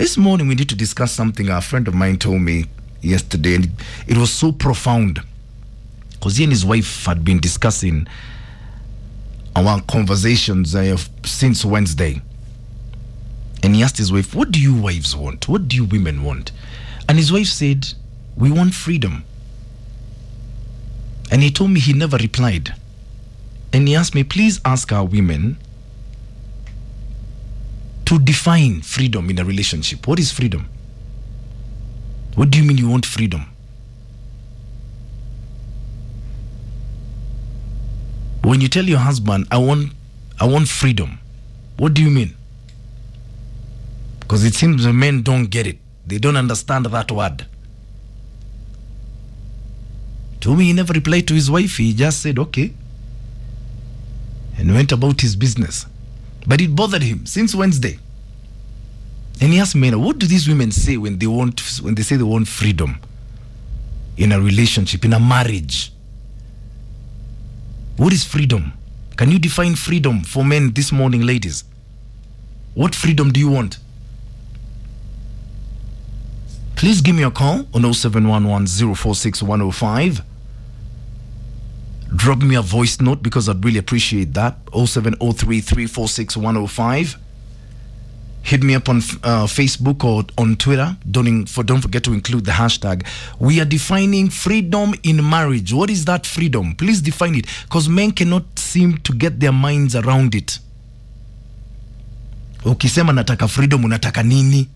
This morning we need to discuss something a friend of mine told me yesterday, and it, was so profound because he and his wife had been discussing our conversations uh, since Wednesday. And he asked his wife, What do you wives want? What do you women want? And his wife said, We want freedom. And he told me he never replied. And he asked me, Please ask our women to define freedom in a relationship. What is freedom? What do you mean you want freedom? When you tell your husband, I want I want freedom, what do you mean? Because it seems the men don't get it. They don't understand that word. To me, he never replied to his wife. He just said, okay. And went about his business. But it bothered him since Wednesday. And he asked me, what do these women say when they want when they say they want freedom in a relationship, in a marriage? What is freedom? Can you define freedom for men this morning, ladies? What freedom do you want? Please give me a call on 0711 046 105. Drop me a voice note because I'd really appreciate that. 0703 346 105. Hit me up on uh, Facebook or on Twitter. Don't, in, for, don't forget to include the hashtag. We are defining freedom in marriage. What is that freedom? Please define it because men cannot seem to get their minds around it. Ukisema nataka freedom, unataka nini?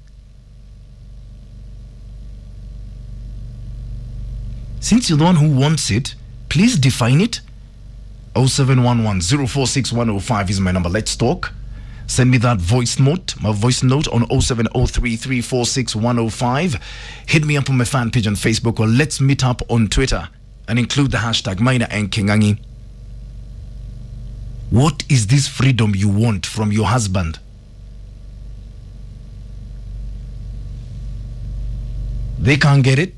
Since you're the one who wants it, please define it. 0711 046 105 is my number. Let's talk. Send me that voice note, my voice note on 0703 346 105. Hit me up on my fan page on Facebook or let's meet up on Twitter and include the hashtag Maina and King'ang'i. What is this freedom you want from your husband? They can't get it.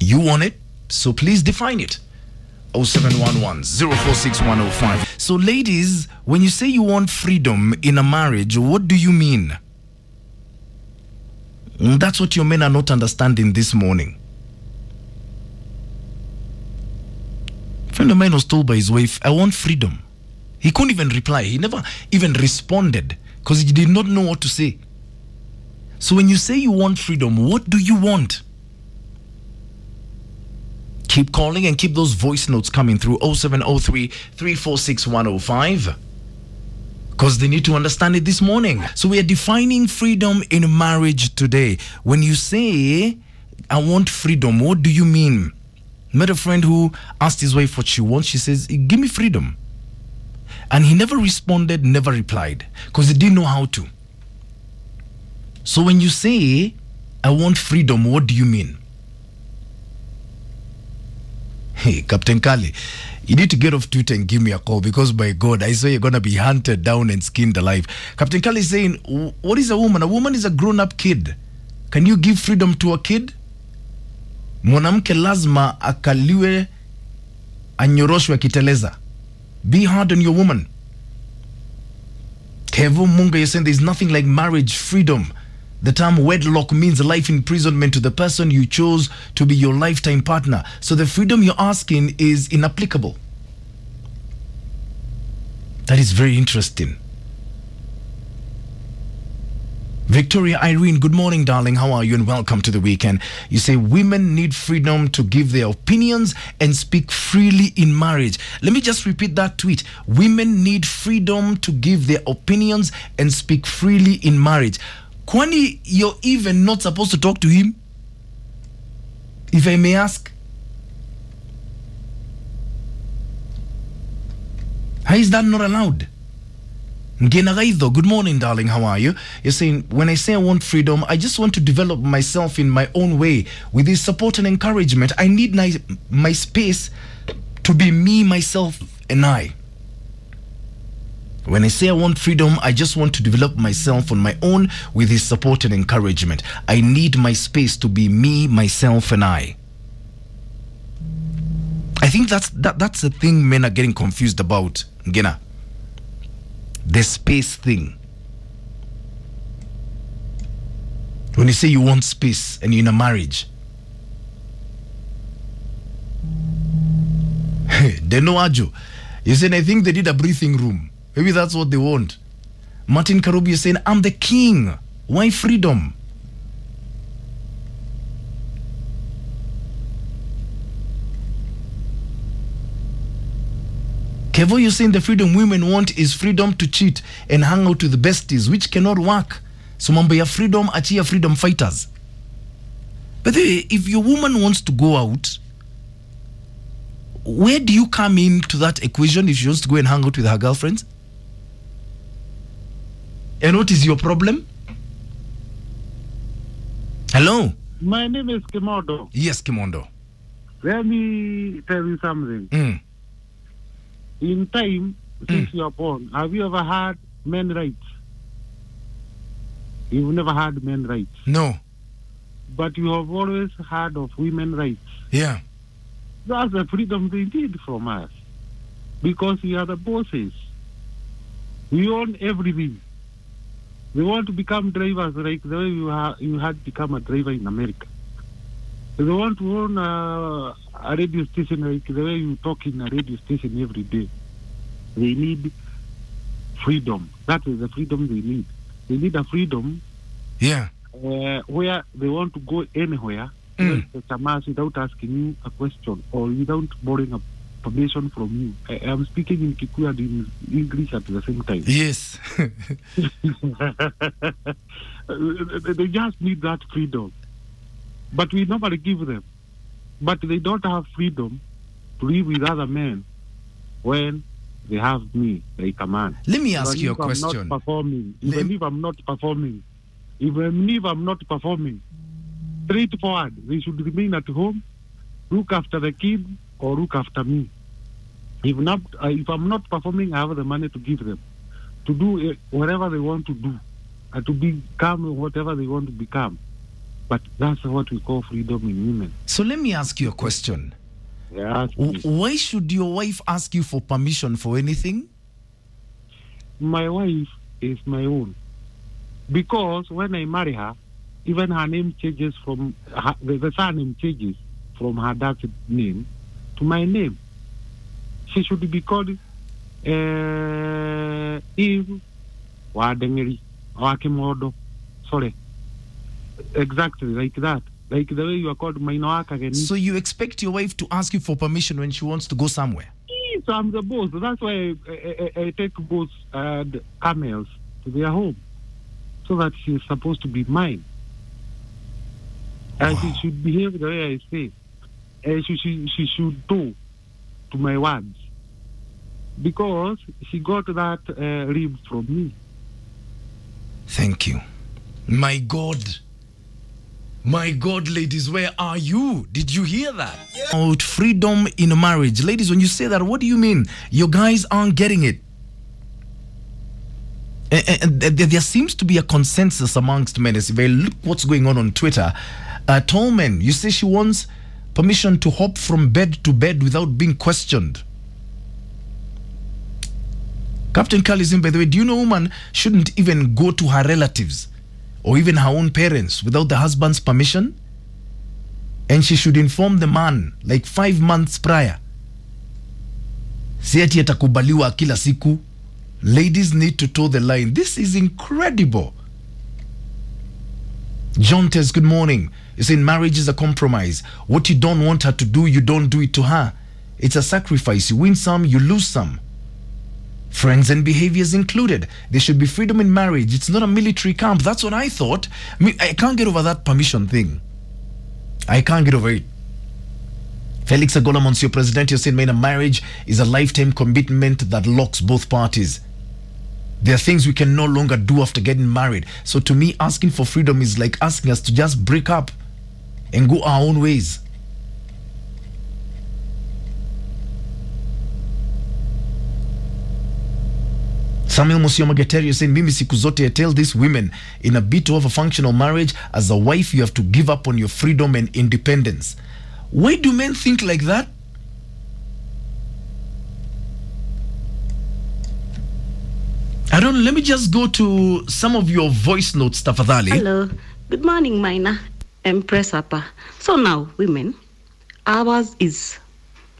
You want it. So please define it. 0711 046 105. So, ladies, when you say you want freedom in a marriage, what do you mean? Mm, That's what your men are not understanding this morning. A friend of mine was told by his wife, I want freedom. He couldn't even reply. He never even responded because he did not know what to say. So, when you say you want freedom, what do you want? Keep calling and keep those voice notes coming through 0703 346 105 because they need to understand it this morning. So we are defining freedom in marriage today. When you say, I want freedom, what do you mean? Met a friend who asked his wife what she wants. She says, Give me freedom. And he never responded, never replied because he didn't know how to. So when you say, I want freedom, what do you mean? Hey, Captain Kali, you need to get off Twitter and give me a call because, by God, I saw you're to be hunted down and skinned alive. Captain Kali is saying, What is a woman? A woman is a grown up kid. Can you give freedom to a kid? Mwanamke lazima akaliwe anyoroshwe akiteleza. Be hard on your woman. Kevo Munga, you're saying there's nothing like marriage freedom. The term wedlock means life imprisonment to the person you chose to be your lifetime partner. So the freedom you're asking is inapplicable. That is very interesting. Victoria Irene, good morning, darling. How are you? And welcome to the weekend. You say women need freedom to give their opinions and speak freely in marriage. Let me just repeat that tweet. Women need freedom to give their opinions and speak freely in marriage. Kwani, you're even not supposed to talk to him? If I may ask. How is that not allowed? Good morning, darling. How are you? You're saying, when I say I want freedom, I just want to develop myself in my own way with his support and encouragement. I need my, my space to be me, myself, and I. When I say I want freedom, I just want to develop myself on my own with his support and encouragement. I need my space to be me, myself, and I. I think that's that, that's the thing men are getting confused about, Ngena. The space thing. when you say you want space and you're in a marriage. they Deno Ajo, you said, I think they did a breathing room. Maybe that's what they want. Martin Karubi is saying, I'm the king. Why freedom? Kevo, you're saying the freedom women want is freedom to cheat and hang out with the besties, which cannot work. So mambo ya freedom, achia freedom fighters. But if your woman wants to go out, where do you come into that equation if she wants to go and hang out with her girlfriends? And what is your problem? Hello? My name is Kimondo. Yes, Kimondo. Let me tell you something. Mm. In time, since you are born, have you ever had men rights? You've never had men rights. No. But you have always heard of women rights. Yeah. That's the freedom they need from us. Because we are the bosses. We own everything. We want to become drivers like the way you, ha- you had become a driver in America. They want to own a, a radio station like the way you talk in a radio station every day. They need freedom. That is the freedom they need. They need a freedom Yeah. uh, where they want to go anywhere, Mm. without asking you a question or without borrowing a permission from you. I am speaking in Kikuyu and in English at the same time. Yes. they just need that freedom. But we normally give them. But they don't have freedom to live with other men when they have me like a man. Let me ask Even you a if I'm question. not performing, even if I'm not performing, even if I'm not performing, straightforward, they should remain at home, look after the kid, or look after me. If not, uh, if I'm not performing, I have the money to give them to do uh, whatever they want to do, and to become whatever they want to become. But that's what we call freedom in women. So let me ask you a question. Yes, W- Why should your wife ask you for permission for anything? my wife is my own. Because when I marry her, even her name changes from her, the, the surname changes from her dad's name to my name. She should be called uh, Eve Wadengeri or Akimodo. Sorry. Exactly like that. Like the way you are called Mainoaka. So you expect your wife to ask you for permission when she wants to go somewhere? So I'm the boss. That's why I, I, I, take both and camels to their home, so that she's supposed to be mine, and she should behave the way I say, and she she, she should do to my words, because she got that uh, rib from me. Thank you. My God. My God, ladies, where are you? Did you hear that? About freedom in marriage. Ladies, when you say that, what do you mean? Your guys aren't getting it. And, and- and there there seems to be a consensus amongst men. As if I look what's going on on Twitter. Uh, men, you say she wants permission to hop from bed to bed without being questioned. Captain Kalizim, by the way, do you know woman shouldn't even go to her relatives or even her own parents without the husband's permission? And she should inform the man like five months prior. Si ati atakubaliwa kila siku. Ladies need to toe the line. This is incredible. John Tess, good morning. You saying marriage is a compromise. What you don't want her to do, you don't do it to her. It's a sacrifice. You win some, you lose some friends and behaviors included. There should be freedom in marriage. It's not a military camp. That's what I thought. Me, I can't get over that permission thing. I can't get over it. Felix Ogola Monsieur President, you're saying, man, a marriage is a lifetime commitment that locks both parties. There are things we can no longer do after getting married. So to me, asking for freedom is like asking us to just break up and go our own ways. Samuel Musioma Geterio saying, Mimi siku zote I tell these women in a bit of a functional marriage, as a wife, you have to give up on your freedom and independence. Why do men think like that? I don't. Let me just go to some of your voice notes, tafadhali. Hello, Good morning, Mina. Empress hapa. So now, women, ours is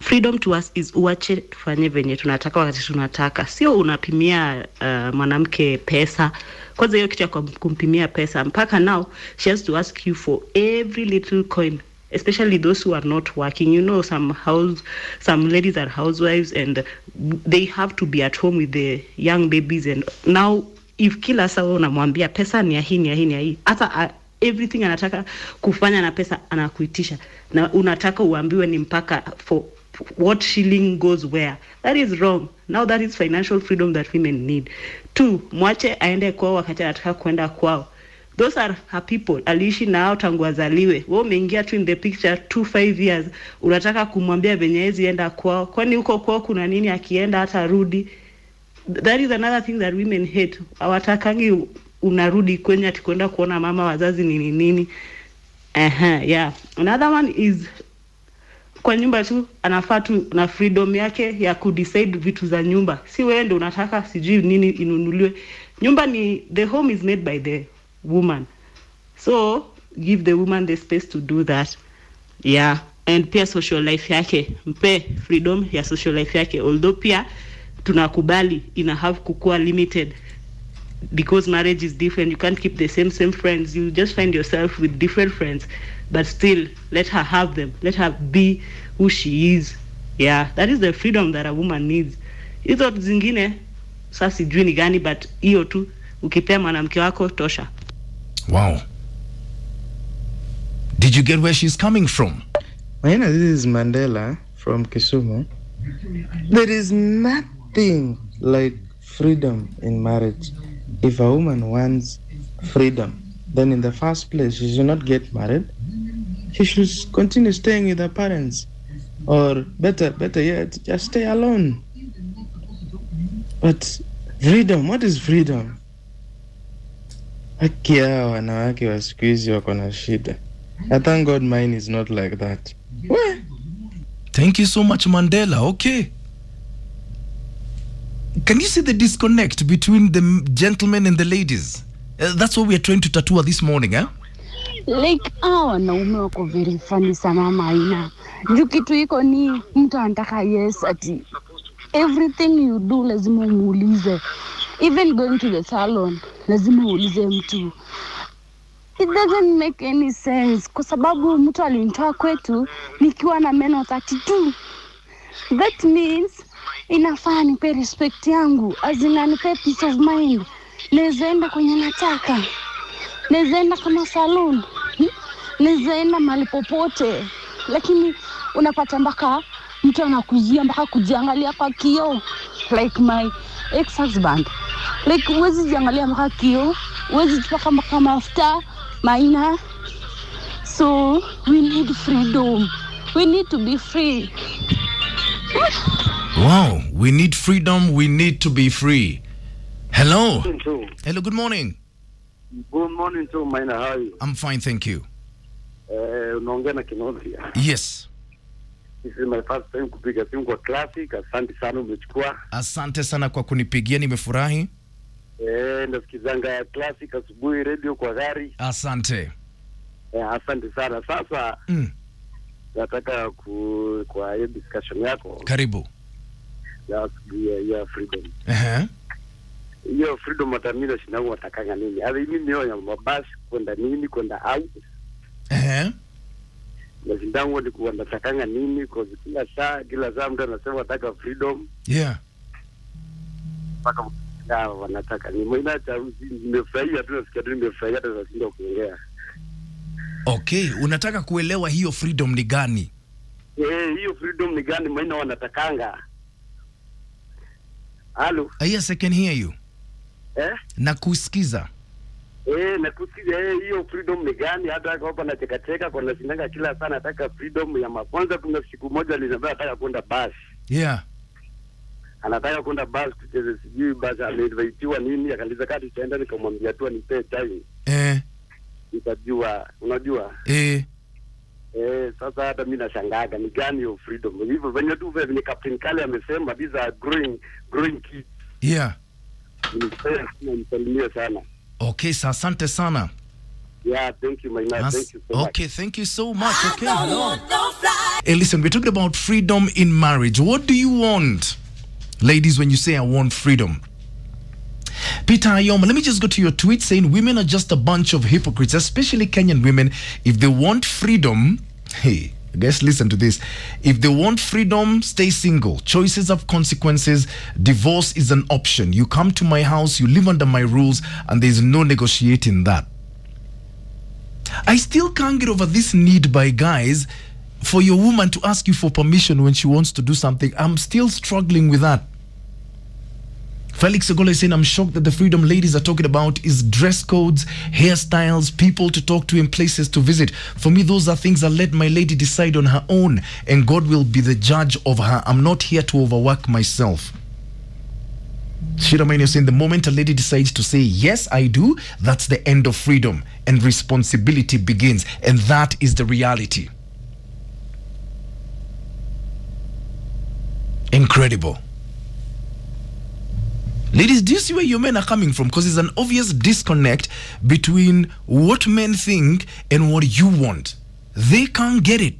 freedom to us is uache tufanye venye tunataka wakati tunataka, sio unapimia uh, mwanamke pesa. Kwanza hiyo kitu ya kum- kumpimia pesa, mpaka now she has to ask you for every little coin especially those who are not working you know some house some ladies are housewives and they have to be at home with the young babies and now if kila saa unamwambia pesa ni ya hii ni ya hii ni ya hii hata everything anataka kufanya na pesa anakuitisha. Na unataka uambiwe ni mpaka for what shilling goes where. That is wrong. Now that is financial freedom that women need. Two mwache aende kwao wakati anataka kwenda kwao. Those are her people. Aliishi nao tangu azaliwe. We umeingia tu in the picture two five years. Unataka kumwambia venye hezi enda kwao. Kwani huko kwao kuna nini? Akienda hata rudi. That is another thing that women hate. Awatakangi unarudi kwenye ati kwenda kuona mama wazazi nini nini? Uh-huh, yeah. Another one is kwa nyumba tu anafaa tu na freedom yake ya kudecide vitu za nyumba. Si wewe ndio unataka sijui nini inunuliwe. Nyumba ni the home is made by the woman. So give the woman the space to do that. Yeah. And pia social life yake. Mpe freedom ya social life yake. Although pia tunakubali ina have kukua limited because marriage is different you can't keep the same same friends you just find yourself with different friends but still let her have them let her be who she is yeah that is the freedom that a woman needs hizo zingine sa sijui ni gani but hiyo tu ukipea mwanamke wako tosha Wow. Did you get where she's coming from? Maina, this is Mandela from Kisumu. There is nothing like freedom in marriage. If a woman wants freedom, then in the first place, she should not get married. She should continue staying with her parents. Or better, better yet, just stay alone. But freedom, what is freedom? Haki yao wanawake wa siku hizi. I thank God mine is not like that. Weh. Thank you so much, Mandela. Okay. Can you see the disconnect between the gentlemen and the ladies? Uh, that's what we are trying to tattoo this morning, eh? like hao wanaume wako very funny sana maina juu kitu iko ni mtu anataka yes ati everything you do lazima umuulize even going to the salon lazima uulize mtu it doesn't make any sense kwa sababu mtu alinitoa kwetu nikiwa na meno 32 that means inafaa nipe respect yangu. Azina nipe peace of mind. Nawezaenda kwenye nataka. Nezenda enda kama saloon nawezaenda mali popote. Lakini unapata mpaka mtu anakuzia mpaka kujiangalia kwa kioo. Like my ex husband like huwezi jiangalia mpaka kioo. Huwezi jipaka mpaka mafuta maina. So we need freedom. We need to be free Wow. We need freedom. We need to be free. Hello. Hello, good morning. Good morning too, Maina. How are you? I'm fine, thank you. Uh, unaongea na Kinodhi. Yes. This is my first time kupiga simu kwa Classic. Asante sana umechukua. Asante sana kwa kunipigia, nimefurahi. Eh, nasikizanga Classic asubuhi radio kwa gari. Asante. Eh, asante sana. Sasa Mm. nataka ku, kwa hiyo discussion yako Karibu. Ya ya, ya freedom. Hiyo freedom hata sinau watakanga nini? Hata mimi ni ya mabasi kwenda nini kwenda out. Uh-huh. Nashindangu ni kuwa natakanga nini kwa kila saa kila saa mtu anasema wataka freedom. Yeah. mpaka na wanataka ni mwana cha nimefurahia tu nasikia tu nimefurahia hata sikia kuongea Okay, unataka kuelewa hiyo freedom ni gani? eh hiyo freedom ni gani mwina wanatakanga halo yes, I can hear you. eh Na kusikiza. eh nakusikia eh hiyo freedom ni gani hata hapa nacheka cheka kwa nashindanga kila sana nataka freedom ya mafunzo. kuna siku moja aliniambia nataka kwenda bus Yeah. anataka kwenda bus kucheza sijui bus ameinvitiwa nini akaniza kati tutaenda nikamwambia tu anipe time Eh, nitajua unajua eh. Eh, sasa hata mi nashangaga ni gani hiyo freedom hivyo venye tu venye Captain Kale amesema these are growing growing kids Yeah. Nimsalimia sana, Okay, sa asante sana. Yeah, thank you, Maina. As- Thank you so much. okay, thank you so much. Okay, hello. Hey, listen, we're talking about freedom in marriage. What do you want, ladies, when you say I want freedom? Peter Ayoma, let me just go to your tweet saying women are just a bunch of hypocrites, especially Kenyan women. If they want freedom, hey, guess listen to this. If they want freedom, stay single. Choices have consequences. Divorce is an option. You come to my house, you live under my rules, and there's no negotiating that. I still can't get over this need by guys for your woman to ask you for permission when she wants to do something. I'm still struggling with that. Felix Ogola is saying, I'm shocked that the freedom ladies are talking about is dress codes, hairstyles, people to talk to, and places to visit. For me, those are things I let my lady decide on her own, and God will be the judge of her. I'm not here to overwork myself. Shiraman is saying, the moment a lady decides to say, Yes, I do, that's the end of freedom, and responsibility begins. And that is the reality. Incredible. Ladies, do you see where your men are coming from? Because there's an obvious disconnect between what men think and what you want. They can't get it.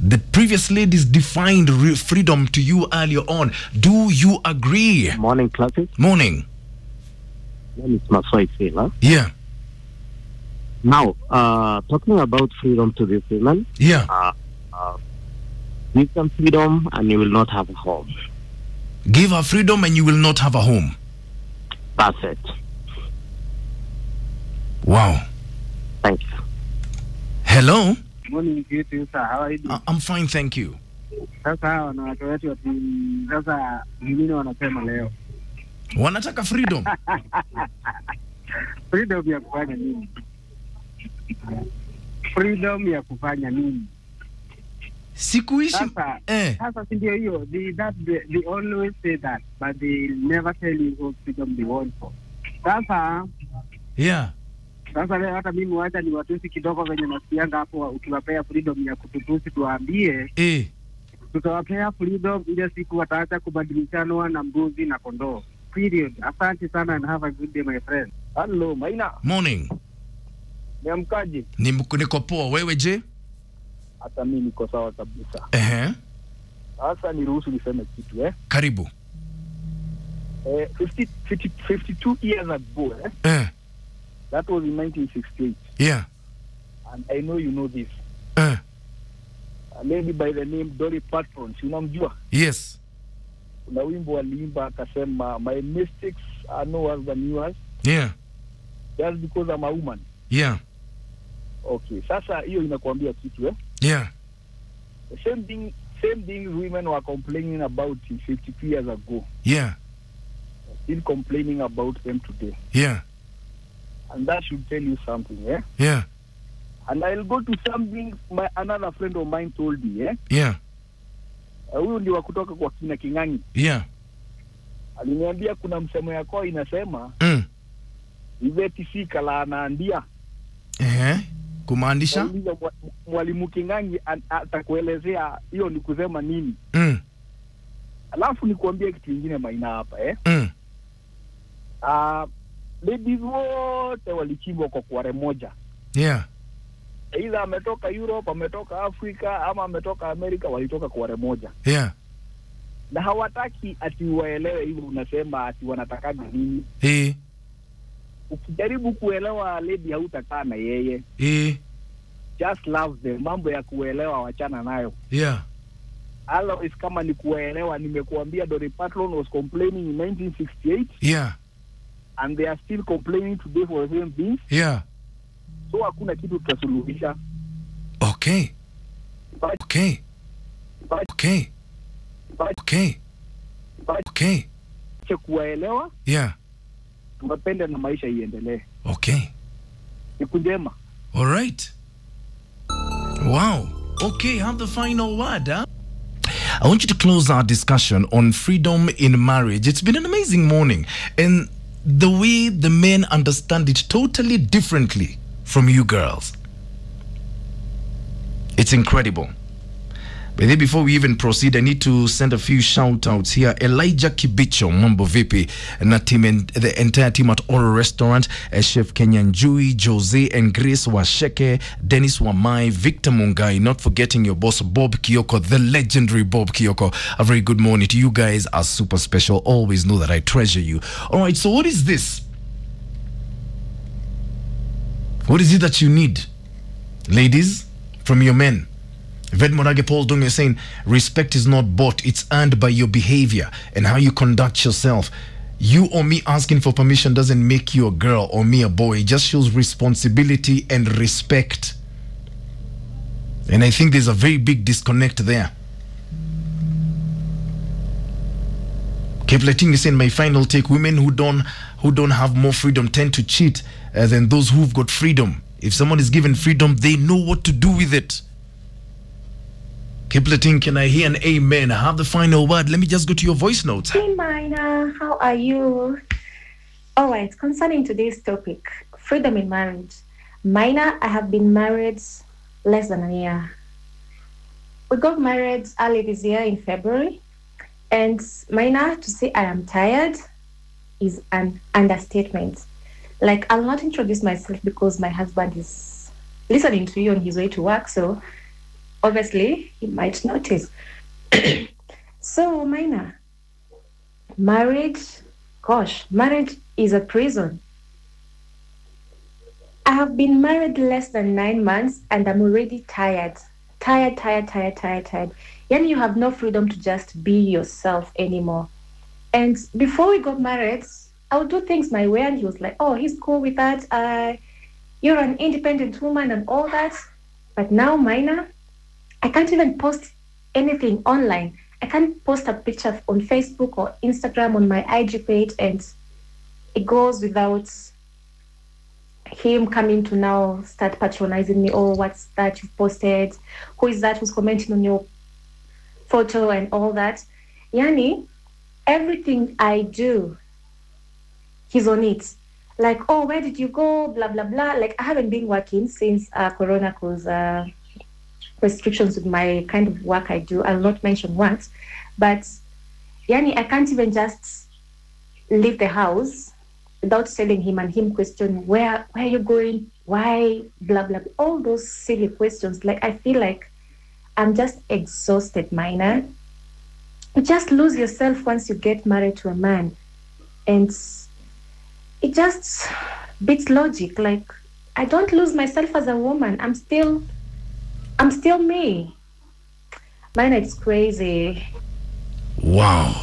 The previous ladies defined freedom to you earlier on. Do you agree? Morning, classic. Morning. name is Maswai Sailor. Yeah. Now, uh, talking about freedom to these women, Yeah. uh, uh, give them freedom and you will not have a home. Give her freedom and you will not have a home. That's it. Wow. Thank you. Hello? Morning to you sir. How are you doing? I'm fine, thank you. Sasa wanawake wetu ati sasa wengine wanasema leo Wanataka freedom. freedom ya kufanya nini? Freedom ya kufanya nini? Sikuishi. Sasa Eh. sasa si ndio hiyo they, that they, they always say that but they never tell you what freedom they want for. Sasa Yeah. sasa leo hata mimi wacha ni watusi kidogo venye nasikianga hapo, ukiwapea freedom ya kututusi, tuwaambie Eh. tutawapea freedom ile siku wataacha kubadilishanwa na mbuzi na kondoo. Period. Asante sana and have a good day my friend. Hello, Maina, Morning. niamkaje? Ni niko poa. Wewe je? Hata mi niko sawa kabisa. Ehe. Sasa niruhusu niseme kitu eh. Karibu. Eh, 50, 50, 52 years ago eh, Eh. that was in 1968 Yeah. and I know you know this. Eh. A lady by the name Dolly Parton, si unamjua? Yes. Kuna wimbo aliimba akasema my mistakes are no worse than yours Yeah. just because I'm a woman. Yeah. Okay, sasa hiyo inakuambia kitu eh. Yeah. The same thing same thing women were complaining about 52 years ago. Yeah. Still complaining about them today. Yeah. and that should tell you something, yeah? Yeah. And I'll go to something my another friend of mine told me, yeah? Yeah. Uh, Huyu ndio wa kutoka kwa kina King'ang'i. Yeah. Aliniambia kuna msemo yako inasema Mm. iveti si kala anaandia. Kumaanisha? Nauliza mwa- mwalimu King'ang'i atakuelezea hiyo ni kusema nini. Mm. Alafu nikuambie kitu kingine Maina hapa eh. Mm. Uh, ladies wote walichimbwa kwa kware moja. Yeah. Aidha ametoka Europe, ametoka Afrika ama ametoka Amerika, walitoka kware moja. Yeah. na hawataki ati waelewe hivyo unasema ati wanatakaga nini Eh. Ukijaribu kuelewa lady hautakaa na yeye e. just love them mambo ya kuelewa wachana nayo Yeah. Alois, kama ni kuwaelewa nimekuambia Dolly Parton was complaining in 1968 Yeah. and they are still complaining today for the same things Yeah. so hakuna kitu tutasuluhisha Okay. But- Okay. but- Okay. but- Okay. but- Okay. kuwaelewa Yeah. Na maisha iendelee Okay. siku njema All right. Wow. Okay, have the final word. Huh? I want you to close our discussion on freedom in marriage. It's been an amazing morning, and the way the men understand it totally differently from you girls. It's incredible. But then before we even proceed, I need to send a few shout outs here. Elijah Kibicho, Mambo Vipi, na team and the entire team at Oro Restaurant, uh, Chef Kenyan Jui, Jose and Grace Washeke, Dennis Wamai, Victor Mungai, not forgetting your boss Bob Kioko, the legendary Bob Kioko. A very good morning to you guys are super special. Always know that I treasure you. All right, so what is this? What is it that you need, ladies, from your men? Ved Morage Paul Dung is saying respect is not bought, it's earned by your behavior and how you conduct yourself. You or me asking for permission doesn't make you a girl or me a boy. It just shows responsibility and respect. And I think there's a very big disconnect there. Kipleting is saying my final take women who don't who don't have more freedom tend to cheat uh, than those who've got freedom. If someone is given freedom, they know what to do with it. Kipleting, can I hear an amen? I have the final word. Let me just go to your voice notes. Hey, Mina, how are you? All right, concerning today's topic, freedom in marriage. Mina, I have been married less than a year. We got married early this year in February, and Mina, to say I am tired is an understatement. Like, I'll not introduce myself because my husband is listening to you on his way to work, so obviously he might notice. so, Mina, marriage, gosh, marriage is a prison. I have been married less than nine months and I'm already tired. Tired, tired, tired, tired, tired. Yani you have no freedom to just be yourself anymore. And before we got married, I would do things my way and he was like, oh, he's cool with that. Uh, you're an independent woman and all that. But now, Mina, I can't even post anything online. I can't post a picture on Facebook or Instagram on my IG page, and it goes without him coming to now start patronizing me. Oh, what's that you've posted? Who is that who's commenting on your photo and all that? Yani, everything I do, he's on it. Like, oh, where did you go? Blah blah blah. Like, I haven't been working since uh, Corona cause. Uh, restrictions with my kind of work I do. I'll not mention what, but Yani, I can't even just leave the house without telling him and him question where where are you going, why, blah blah, blah. all those silly questions. Like I feel like I'm just exhausted, Mina. You just lose yourself once you get married to a man, and it just beats logic. Like I don't lose myself as a woman. I'm still I'm still me. Mine, it's crazy. Wow.